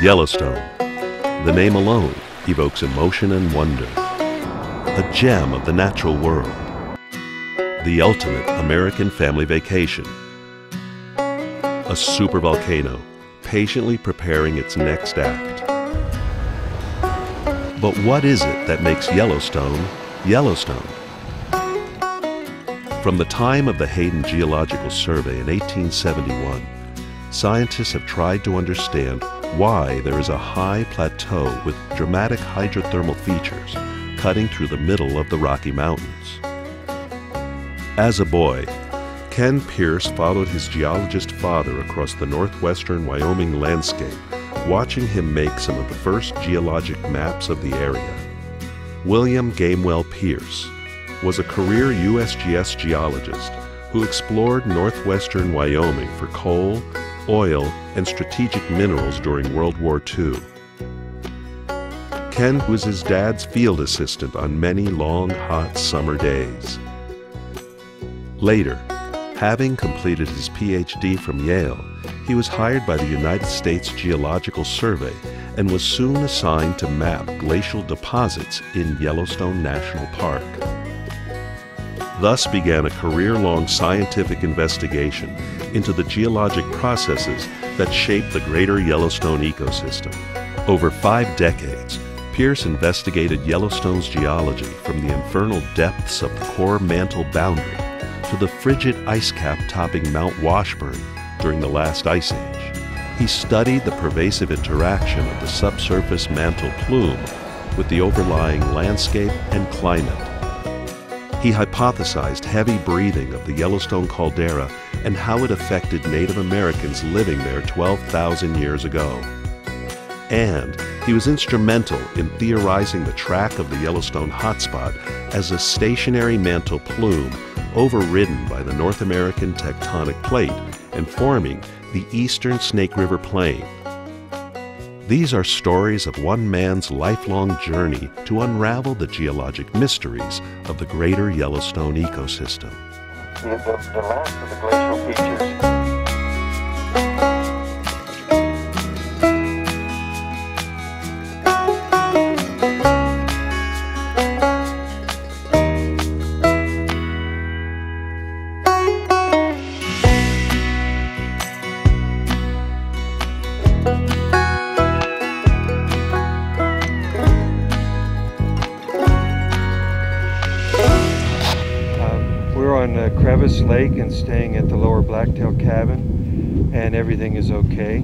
Yellowstone. The name alone evokes emotion and wonder. A gem of the natural world. The ultimate American family vacation. A supervolcano patiently preparing its next act. But what is it that makes Yellowstone Yellowstone? From the time of the Hayden Geological Survey in 1871, scientists have tried to understand why there is a high plateau with dramatic hydrothermal features cutting through the middle of the Rocky Mountains. As a boy, Ken Pierce followed his geologist father across the northwestern Wyoming landscape, watching him make some of the first geologic maps of the area. William Gamewell Pierce was a career USGS geologist who explored northwestern Wyoming for coal, oil, and strategic minerals during World War II. Ken was his dad's field assistant on many long, hot summer days. Later, having completed his PhD from Yale, he was hired by the United States Geological Survey and was soon assigned to map glacial deposits in Yellowstone National Park. Thus began a career-long scientific investigation into the geologic processes that shape the greater Yellowstone ecosystem. Over five decades, Pierce investigated Yellowstone's geology from the infernal depths of the core mantle boundary to the frigid ice cap topping Mount Washburn during the last ice age. He studied the pervasive interaction of the subsurface mantle plume with the overlying landscape and climate. He hypothesized heavy breathing of the Yellowstone caldera and how it affected Native Americans living there 12,000 years ago. And he was instrumental in theorizing the track of the Yellowstone hotspot as a stationary mantle plume overridden by the North American tectonic plate and forming the eastern Snake River Plain. These are stories of one man's lifelong journey to unravel the geologic mysteries of the greater Yellowstone ecosystem. The, the, the last of the glacial features on uh, Crevice Lake and staying at the Lower Blacktail Cabin and everything is okay.